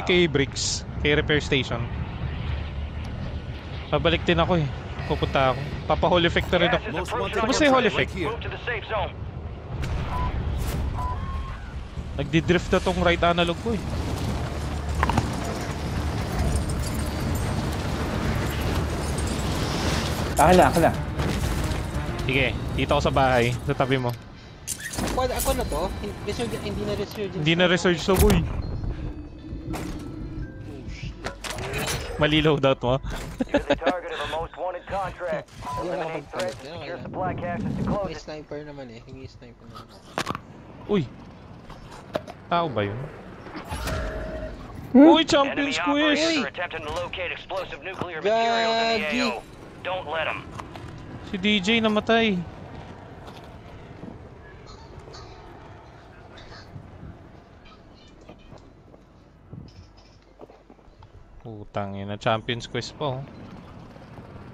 kay Bricks, kay repair station. Pabalik din ako eh. Pupunta ako. Papa Hall Effect na rin ako. Kumusta yung Hall Effect? Nagdi-drift na tong right analog ko eh. Akin na. Sige, dito ako sa bahay. Sa tabi mo. Ako, ako na to? Resurg- hindi na resurgence. Hindi na research to boy. Shit. Mali loadout mo. You're the target of a most wanted contract. Eliminate threats and secure supply caches to close May sniper naman eh. Hingi sniper naman. Uy. Tao ba yun? Uy, Enemy Champions operators Quiz! are attempting to locate explosive nuclear materials in the Gagi. AO. Don't let them. Si DJ namatay. Putang ina, Champions Quest po.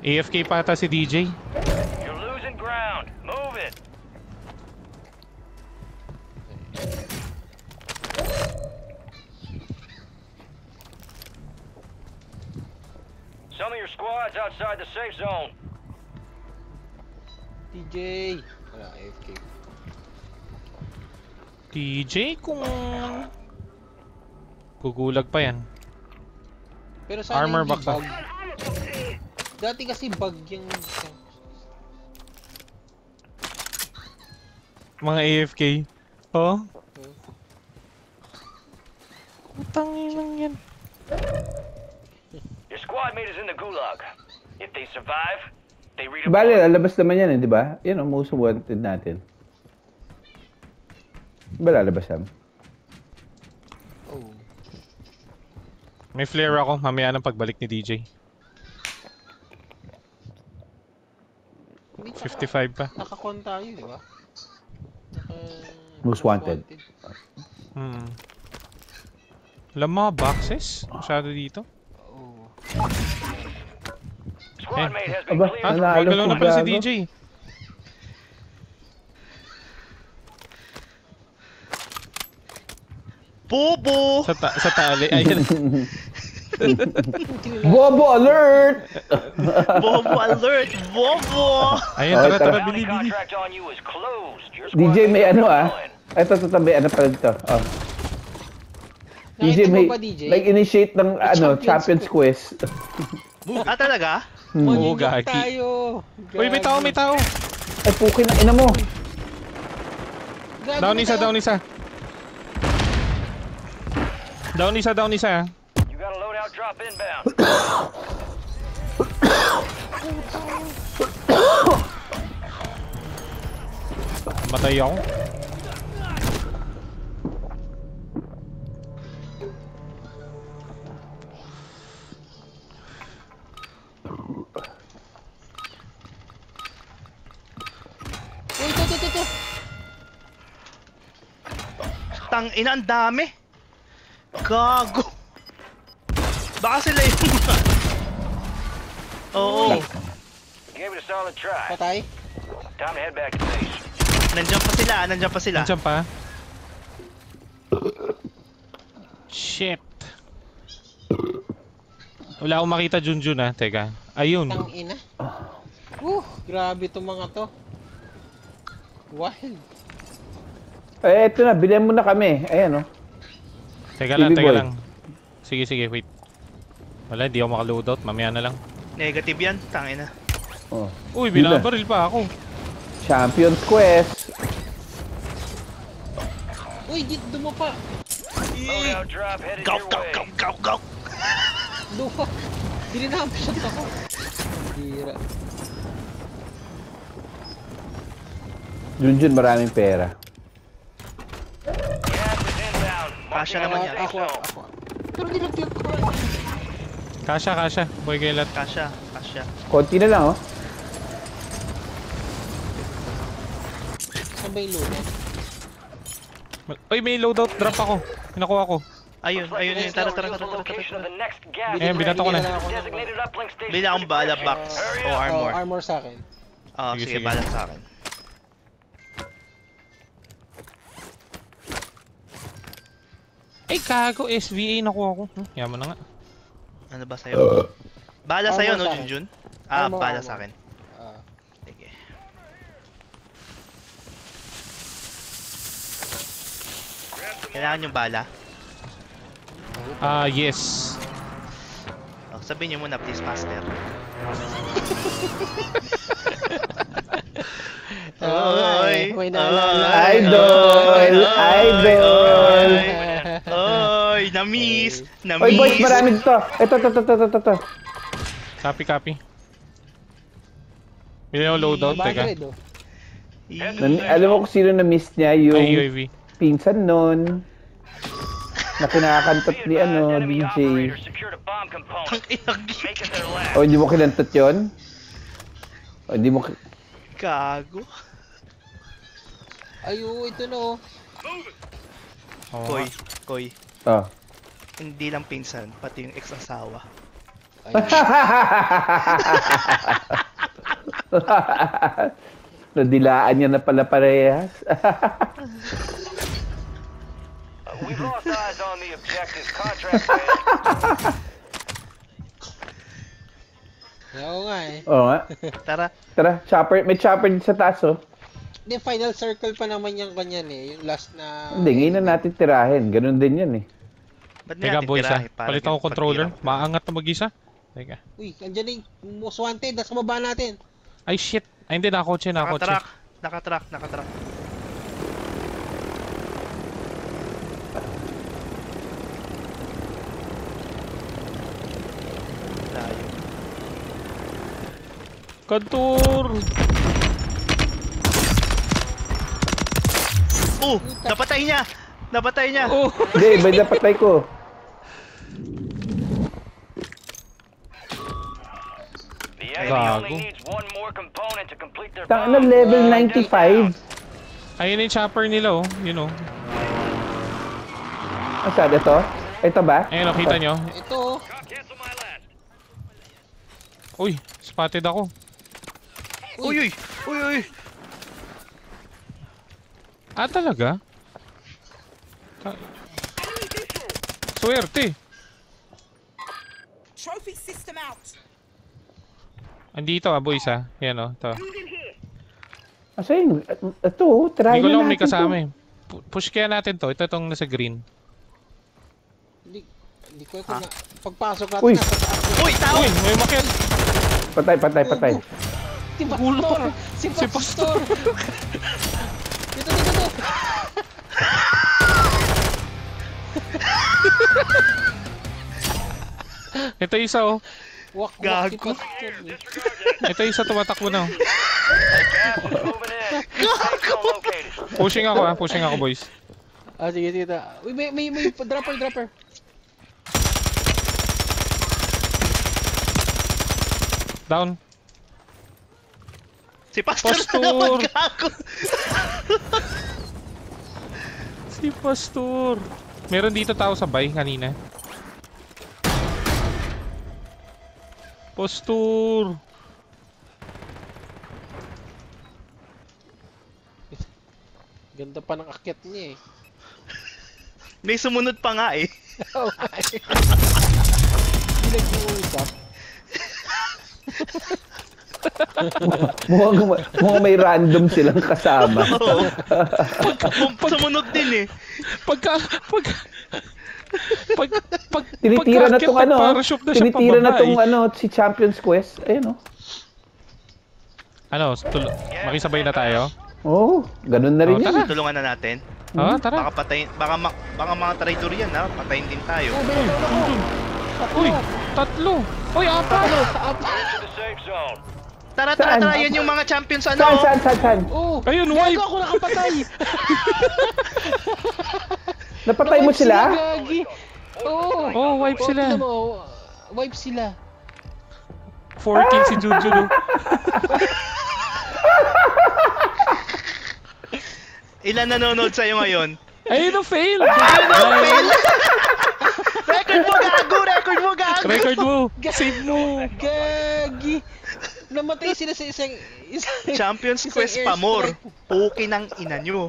AFK pa ata si DJ. You're losing ground. Move it. Some of your squads outside the safe zone. TJ! Wala, AFK. DJ kung... Gugulag pa yan. Pero sana Armor box, ah. bug. Dati kasi bug yung... Mga AFK. Oh? Putang inang yan. Your squad mate is in the gulag. If they survive, they redeploy. Bale, lalabas naman yan eh, di ba? Yan ang most wanted natin. Ba lalabas yan? Oh. May flare ako, mamaya ng pagbalik ni DJ. Hindi, tsaka 55 pa. Nakakon tayo, di ba? Naka... Most wanted. Hmm. Alam mga boxes? Masyado dito? Oh. Mate has been Aba? Ano, Gagalaw ko na pala si. DJ. Bobo! Sa, ta sa tali. Ayun. Bobo alert! Bobo alert! Bobo! Ayun, tara, tara, tara. bili, bili. DJ may ano ah. Ito, ito, tabi. Ano pala dito? Oh. DJ may DJ? nag-initiate ng ano, Champions Champions Quest. ah, talaga? Hmm. Oo, gagi. tayo! Uy, may tao, may tao. Ay, pukin na ina mo. Down may isa, down isa. Down isa, down isa. You got a loadout drop inbound. Matay ako. Uy, ito, ito, ito, ito! Tang ina, ang dami! Gago! Baka sila yung... Oo, Gave it a solid try. Patay? Time to head back to base. nandiyan pa sila, nandiyan pa sila. Nandiyan pa. Shit. Wala akong makita Junjun ah. Teka. Ayun. Tang ina. Uh, grabe itong mga to. Wild. Eh, ito na. Bilhin mo na kami. Ayan, oh. Teka lang, TV teka boy. lang. Sige, sige, wait. Wala, hindi ako makaloadout. Mamaya na lang. Negative yan, tang ina. oh. Uy, na. binabaril pa ako. Champions Quest. Uy, dito dumapa. Gaw, gaw, gaw, gaw, gaw! Lupa. Dinamshot ako. Hira. Junjun, maraming pera. Kasya naman yan. Ako, ako. Pero dinagdag ko. Kasha, kasha. Boy, kailat. Kasya, kasya. Konti na lang, oh. Saan ba yung loadout? Uy, may loadout. Drop ako. Pinakuha ko. Ayun, ayun, ayun, tara, tara, tara, the tara, tara. Ayan, binato ko na. Bili akong bala box o armor. Oh, armor sa akin. Ah, Sige, balance sa akin. Ay, kago. SVA nakuha ko. Hmm, yaman na nga. Ano ba sa'yo? Bala sa'yo, no. Junjun? Ah, Armor, bala armor. sa akin. Ah. Sige. Kailangan yung bala. Ah, yes. Oh, sabihin niyo muna, please, master. May naalala. Idol! Idol! Na-miss! Na-miss! Oy, boys, marami dito. Ito, ito, ito, ito, ito, ito. Copy, copy. Bili yung loadout, teka. Oh. Nan- alam mo kung sino na-miss niya? Ay, Yung UAV. pinsan nun. Na kinakakantot ni ano, DJ. O, hindi mo kinantot yun? O, hindi mo... Gago. Ayo, ito na oh. Koy, koy. Oh. Hindi lang pinsan, pati yung ex-asawa. Nadilaan niya na pala parehas. We've lost eyes on the objective. Contract. Oo nga eh. Oo nga. Tara, Tara, chopper. May chopper sa taas, oh. Hindi, final circle pa naman yung kanyan eh. Yung last na... Hindi, ngayon na natin tirahin. Ganun din yan, eh. Ba't Teka, boys, ah. tirahin para Palit ako yung controller. Maangat na mag-isa. Teka. Uy, andyan na yung most wanted. Nasa baba natin. Ay, shit. Ay, hindi. Nakakotse, nakakotse. Nakatrack, nakatrack, nakatrack. Kantor! Oh! Napatay niya! Napatay niya! Oh! Hindi, iba na patay ko. Gago. needs one more component to complete their Tang na level Hunt them 95. down. Ayun yung chopper nila, oh. Yun, oh. Ang sad ito? Ito ba? Ayun, oh. Kita nyo? Ito oh. Uy, spotted ako. Uy, uy! Uy, uy! Ah, talaga? Swerte. Trophy system out. Andito ah, boys ah. Yan oh, to. Asa yun? Ito, oh, try Hindi ko na lang may natin kasama to. eh. Pu- Push kaya natin to. Ito itong nasa green. Hindi, hindi ko ito na... Pagpasok natin Uy. nasa taas. Uy, tao! Uy, may umakyat. Patay, patay, patay. Si Pastor! Si Si Pastor! dito, dito, dito! Ito isa oh. Wak, wak si Gago. Ito isa tumatakbo na. oh. Pushing ako ah, pushing ako boys. Ah, sige, sige. ta- Uy, may, may, may dropper, dropper. Down. Si Pastor Pastor! na naman, gago! Si Pastor. Meron dito tao sa bay kanina. Pastor. Ganda pa ng akyat niya eh. May sumunod pa nga eh. Oo nga eh. Hindi nag-uusap. Mukhang, mukhang may random silang kasama. Oo. Sumunod din eh. Pagka pag pag pag Tinitira na pagkaakyat, tong ano, na tinitira na tong eh. ano, si Champions Quest. Ayun, oh. Ano, tul- makisabay na tayo? Oh, ganun na rin Oh, yan. tara. Tulungan na natin. Ah, tara. Baka patayin, baka, ma- baka mga traitor yan ha. Patayin din tayo. Oh! Uy, tatlo. Uy, apat. Apat! Safe zone. Tara, tara, Saan? tara. Yan yung mga champions Saan, ano. saan, saan, saan? Oh! Ayun, wipe. ako nakapatay! Napatay mo sila? Gagi! Oo! Oh, wipe Oh, sila. tignan mo, oh. Wipe sila. 14 si Jujulu. Ilan nanonood sa'yo ngayon? Ayun na fail. Record mo, gago! Record mo, gago! Record mo. Save mo. Gagi! Namatay sila sa isang... isang Champions isang Quest pa more. Puki ng ina nyo.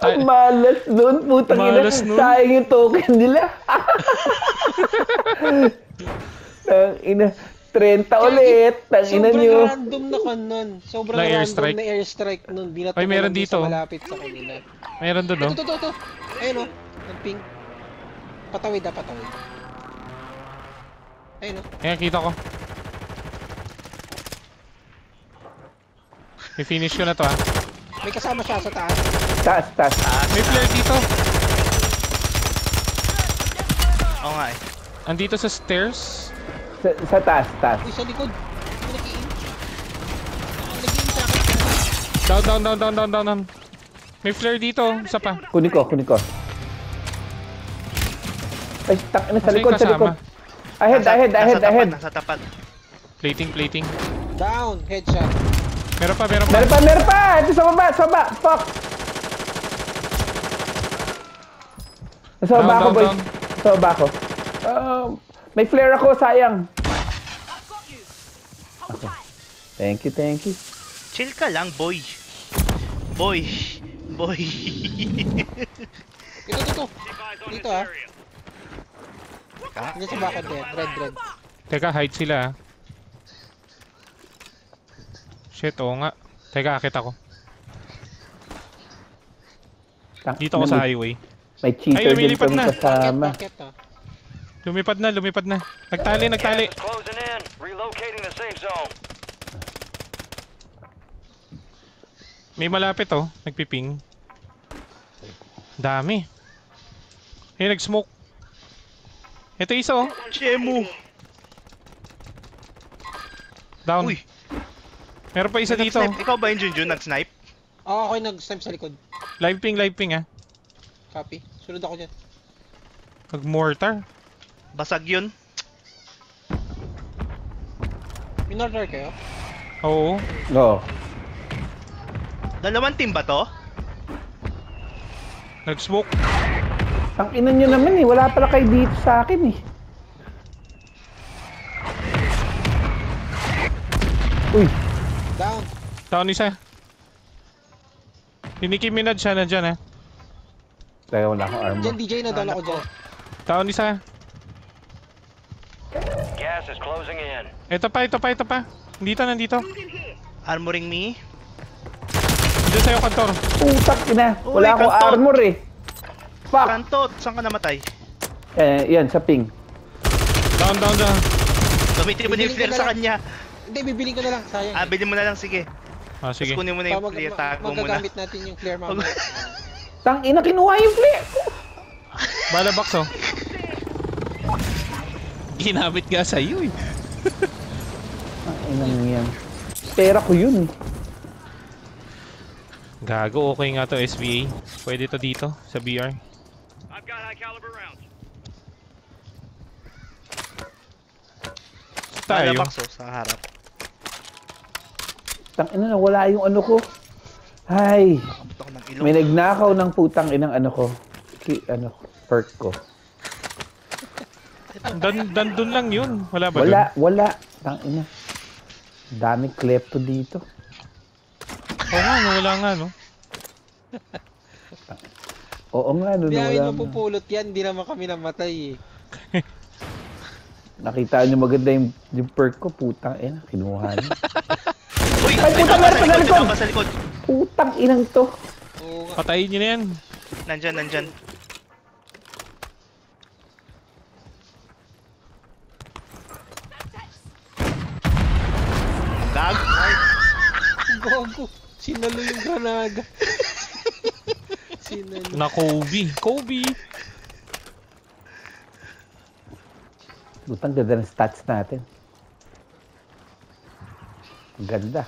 Ang malas nun, putang ina. Malas nun. Sayang yung token nila. Tang ina. 30 ulit. Tang ina Sobrang nyo. random na kon nun. Sobrang Na random airstrike. na airstrike nun. Di Ay, meron dito. Sa malapit sa kanila. Mayroon doon, no? Ito, ito, ito. Ayun o. Ang ping. Patawid ah, patawid. Ayun o. Ayan, kita ko. I-finish ko na to, ah. May kasama siya sa taas. Taas, taas. May flare dito. Oo nga eh. Andito sa stairs. Sa, sa taas, taas. Uy, sa likod. May nag-i-in. Nag-i-in sa akin. Down, down, down, down, down, down, down. May flare dito. Isa pa. Kunin ko, kunin ko. Ay, tak ina sa Kasi likod, sa likod. Ahead, Nasa- ahead, ahead, nasa ahead. Tapat, nasa tapat. Plating, plating. Down. Headshot. Meron pa, meron pa. Meron pa, meron pa! Ito sa baba, sa baba! Fuck! Nasa Down, baba ako, boy. Sa baba ako. Um, may flare ako, sayang. Okay. Thank you, thank you. Chill ka lang, boy. Boy. Boy. Ito, ito, ito. Dito ah. Hindi sa bakod din. Red, red. Teka, hide sila, ah. Shit, oo nga. Teka, akit ako. Dito ako sa highway. May cheater Ay, din kami na. Kasama. market ah. Lumipad na, lumipad na. Nagtali, nagtali. May malapit, oh. Nagpiping. Dami. Eh, nag-smoke. Ito isa, oh. Chemu. Down. Uy. Meron pa isa dito. Ikaw ba yung Junjun nag-snipe? Oo, ako yung nag-snipe sa likod. Live ping, live ping, ah. Copy. Sunod ako dyan. Nag-mortar. Basag yun. Minorder kayo? Oo. Oo. Dalawang team ba to? Nag-smoke. Ang ina nyo naman eh. Wala pala kayo dito sa akin eh. Uy, Down. Down isa. Si Nicki Minaj siya nandyan, ah. Teka, wala akong armor. Dyan, DJ na down ako dyan. Down isa. Gas is closing in. Ito pa, ito pa, ito pa. Nandito, nandito. Armoring me? Diyan sa'yo, kantor. Putak ina. Uy, Wala akong kantot. armor eh. Fuck. Kantot, saan ka namatay? Eh, yan, sa ping. Down, down, down. Gamitin mo na yung flare sa na kanya. Hindi, bibiling ko na lang. Sayang. Ah, bilhin mo na lang, sige. Ah, sige. Tapos kunin mo na yung mag- flare, mag- tago mo na. Magagamit natin yung clear mamaya. Tang ina, kinuha yung flare. Bala box, oh. Ginamit nga sa'yo, eh. Ang ina mo yan. Pera ko yun. Gago, okay nga to, SVA. Pwede to dito, sa BR. I've got high caliber rounds. Tayo. Malabox, oh, sa harap. Tang ina, wala yung ano ko. Ay, may nagnakaw ng putang inang ano ko. Ki, ano, perk ko. Dan, dan dun lang yun. Wala ba Wala, wala. Tang ina. Dami klepto dito. dun? Oo nga, no, wala nga, no? Oo nga, no, Hindi namin wala. na. mapupulot yan. Hindi naman kami namatay eh. Nakita niyo maganda yung, yung perk ko, putang ina, kinuha niyo. Uy, Ay, may puta, tao meron sa likod, sa likod. Putang inang to. Oo nga. Patayin nyo na yan. Nandyan, nandyan. Gago. Gogo. Sinalo yung granaga. Sinalo. Na Kobe. Kobe! Putang ganda ng stats natin. Ang Ganda.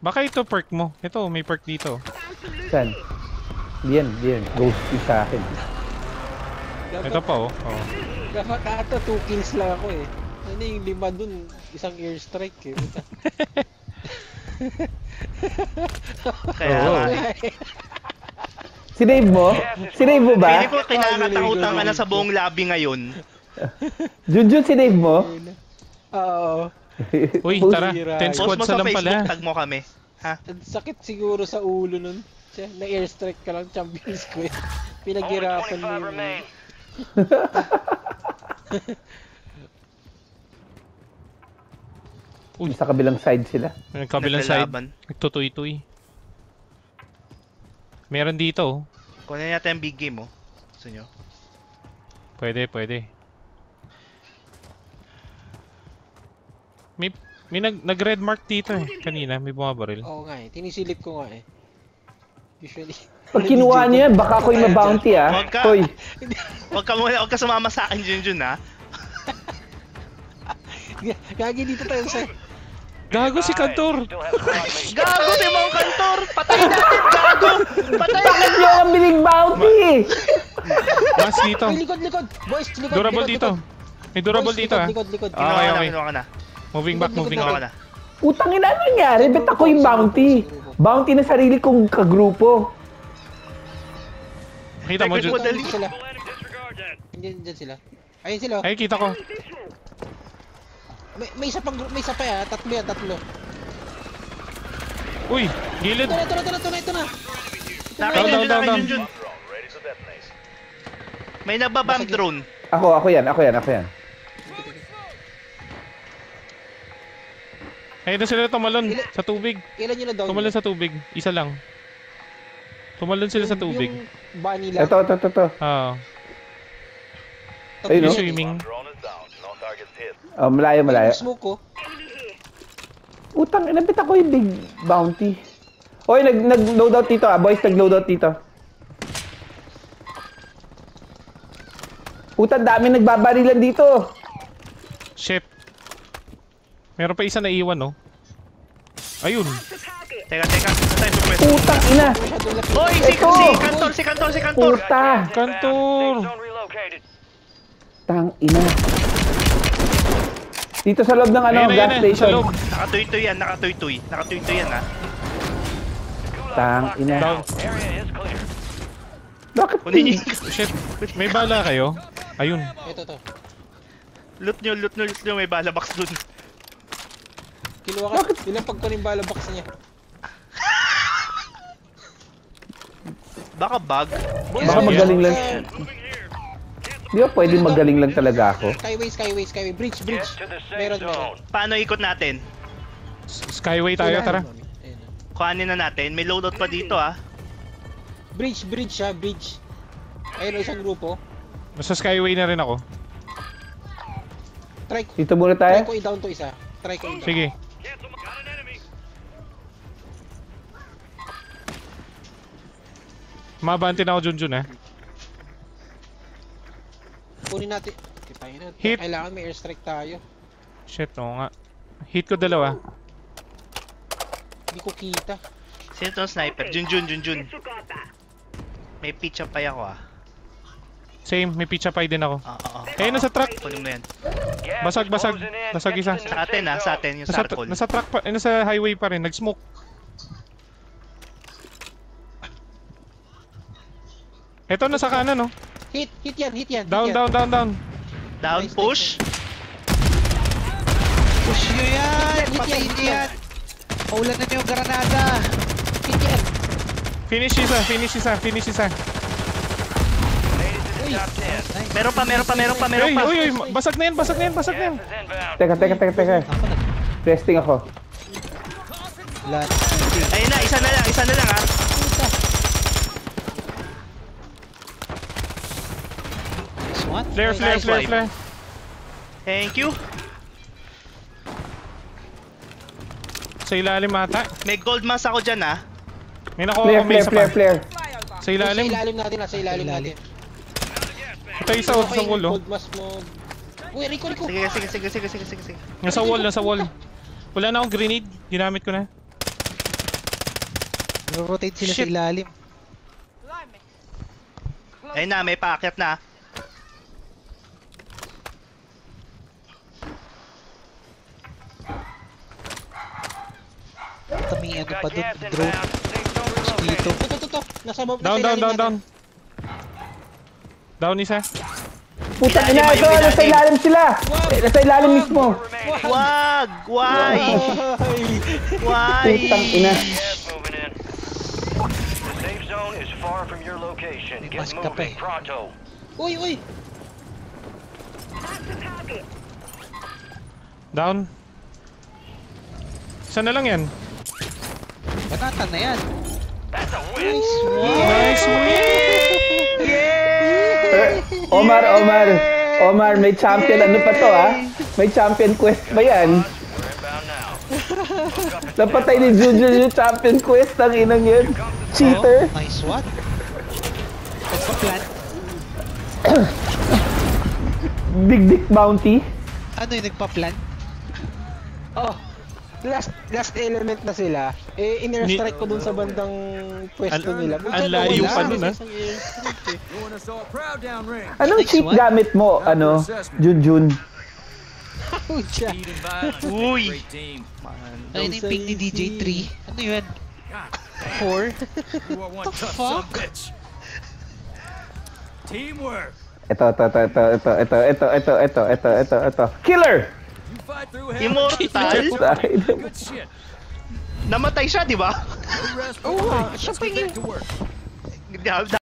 Baka ito perk mo. Ito, may perk dito. Saan? Diyan, diyan. Ghost yung sa akin. Ito pa, oh. oh. Dapat ata 2 kills lang ako eh. Ano yung lima dun, isang airstrike eh. Kaya Oo. nga. eh. Sinave mo? Sinave mo ba? Pili ko kinakatakutan ka na sa buong lobby ngayon. Junjun, sinave mo? Oo. Uy, tara. Bira. 10 Post squad sa lang pala. Tag mo kami. Ha? Ang sakit siguro sa ulo nun. Na airstrike ka lang, Champions Quest. Pinaghirapan mo 25 yun. remain. Uy. Sa kabilang side sila. May kabilang side. Nagtutuy-tuy. Meron dito. oh. Kunin natin yung big game, oh. Gusto nyo? Pwede, pwede. May, may nag, nag-red mark dito eh. Kanina, may bumabaril. Oo nga eh, tinisilip ko nga eh. Usually. Pag kinuha niyo yan, baka ako'y mabounty ah. Huwag ka. Hoy, Huwag ka muna, huwag ka sumama sa akin, Junjun, ha? Gagi dito tayo sa... Gago si Kantor! Gago si Mang Kantor! Patay natin, gago! Patay bakit niyo ang biling bounty? Mas dito. Ay, likod, likod! Boys, likod, Durable likod, dito. likod. May durable Boys, dito ah. likod, likod, likod. Ah, Kinuha okay, ka na, okay. kinuha ka na. Moving back, moving back. na. Utang ina, ano nangyari? Ba't ako yung bounty? Bounty na sarili kong kagrupo. Kita mo, mo, dali. Sila. Diyan, diyan sila. Ayun sila. oh. Ay, kita ko. May, may isa pang, may isa pa yan. Tatlo yan, tatlo. Uy, gilid. Ito na, ito na, ito na, ito na, Down, down, down, Junjun. May nababam Basag- drone. Ako, ako yan, ako yan, ako yan. Ay, na sila tumalon sa tubig. Kailan nyo na down? Tumalon sa tubig. Isa lang. Tumalon sila sa tubig. Yung bunny lang. Ito, ito, ito, ito. Ah, Tatlo Ayun, no? swimming. Oh, malayo, malayo. Yung smoke ko. Utang ina, ba't ako yung big bounty? Hoy, nag, nag-loadout dito ah. Boys, nag-loadout dito. Utang dami nagbabarilan dito. Shit. Meron pa isa na iwan, no? Ayun. Teka, teka. Saan tayo pupwesto? Utang ina. Hoy, si, Ito! si Kantor, si Kantor, si Kantor! Puta. Kantor! Tang ina. Dito sa loob ng ano, Ayun gas ayun station. loob. Nakatuy-tuy yan, nakatuy-tuy. Nakatuy-tuy yan, ha? Tang ina. Down. Bakit? Kunin Shit. May bala kayo? Ayun. Ito, to. loot nyo, loot nyo, loot nyo. May bala box dun. Kinuha ka. Ilang pagpanimbala box niya. Baka bug. Baka magaling lang. Di ba pwede magaling lang talaga ako? Skyway, skyway, skyway. Bridge, bridge. Meron, meron. Paano ikot natin? Skyway tayo, tara. Kuhanin na natin. May loadout pa dito, ah. Bridge, bridge siya, bridge. Ayun, oh, isang grupo. Nasa Skyway na rin ako. Try ko. Dito muna Try tayo. ko i-down to isa. Try ko i-down. Sige. Mabanti na ako, Junjun, eh. Kunin natin. Na. Hit. Kailangan may airstrike tayo. Shit, oo nga. Hit ko dalawa. Hindi ko kita. Sino tong sniper? Junjun, Junjun. May pitch up pa ako, ah. Same, may pizza pie din ako. Oo, oo. Eh, nasa truck. Kunin mo yan. Basag, basag. Basag isa. Sa atin, ah. Sa atin, yung Nasa, circle. nasa truck pa, eh, nasa highway pa rin. Nag-smoke. Eto, nasa kanan, no? Hit, hit yan, hit yan. hit Down, yan. down, down, down. Down, Nice, push. Push nyo yan! Hit yan, Patayin hit yan. Paulan na nyo yung granada! Hit yan. Finish isa, finish isa, finish isa. Made it to the top 10. Meron pa, meron pa, meron pa, meron Uy, pa. uy, uy, basag na yan, basag na yan, basag na yan. Teka, teka, teka, teka. Resting ako. Ayun na, isa na lang, isa na lang, ah. This one? Flare, flare, Nice flare, flare. Thank you. Sa ilalim ata. May gold mask ako dyan, ah. May nakuha Flare, ko may flare, isa flare, pa. flare. Sa Sa ilalim. ilalim natin, nasa ilalim natin. Ito isa oh, sa wall, oh. Gold mask mo. Uy, Rico, Rico. Sige, sige, sige, sige, sige, sige, sige. Nasa wall, nasa wall. Wala na akong grenade. Ginamit ko na. Rotate sila Shit. sa ilalim. Ayun na, may paakyat na. Kami ano pa doon, drone. Mosquito. Ito, ito, ito. Nasa bab down, down, down, down. Down isa. Puta ina, so, nasa ilalim sila. Nasa ilalim mismo. Wag! Why? Why? Putang ina. zone is far from your location. Get moving pronto. Uy, uy. Down. Sana lang yan. Banatan na yan. That's a win. Nice one. Nice win! Eh, Omar, Omar. Omar, may champion ano pa to ah? May champion quest ba yan? Napatay ni Junjun yung champion quest ang inang yun. Cheater. Nice one. Nagpa-plan. Big Dick Bounty. Ano yung nagpa-plan? Oh, last last element na sila. Eh, in-airstrike ko dun sa bandang pwesto nila. ang layo pa nun, ah. Eh. Anong cheat gamit mo, ano, Junjun? Uy. Ayun yung ping ni DJ3. Ano yun? 4? You are one The fuck? Teamwork. Ito, ito, ito, ito, ito, ito, ito, ito, ito, ito, ito, ito. Killer! Immortal? Namatay siya, di ba? Oo, siya pa yung...